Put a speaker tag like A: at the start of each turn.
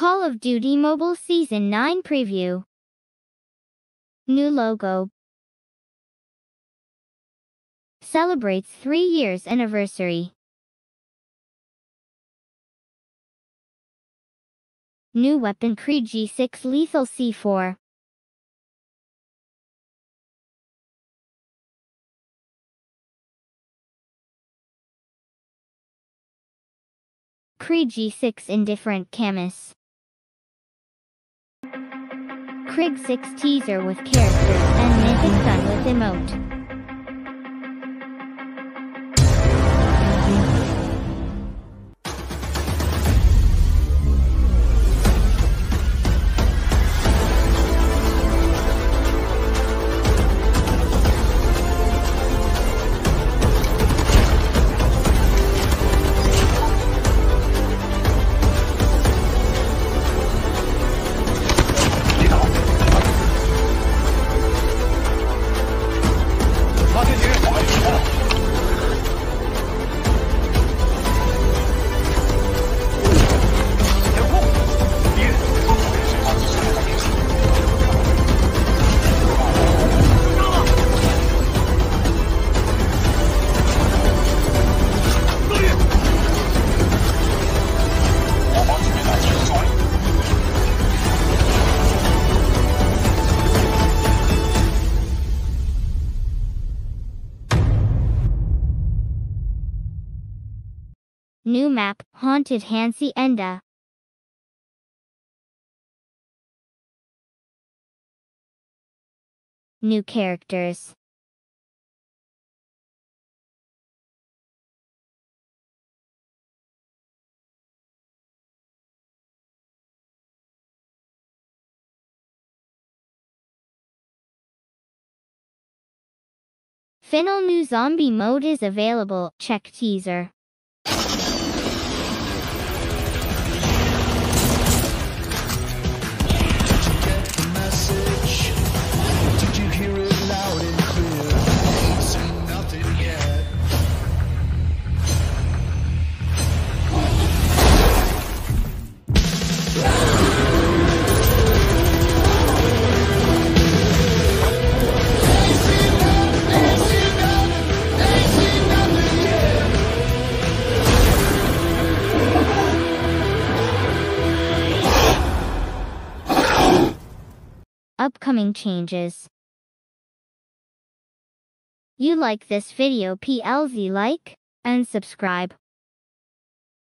A: Call of Duty Mobile Season 9 Preview. New logo. Celebrates 3 years anniversary. New weapon Krig G6 Lethal C4. Krig G6 Indifferent camos. Krig 6 teaser with characters and Mythic Sun with emote. New map, Haunted Hacienda. New characters. Final new zombie mode is available, check teaser. Upcoming changes. You like this video PLZ like and subscribe.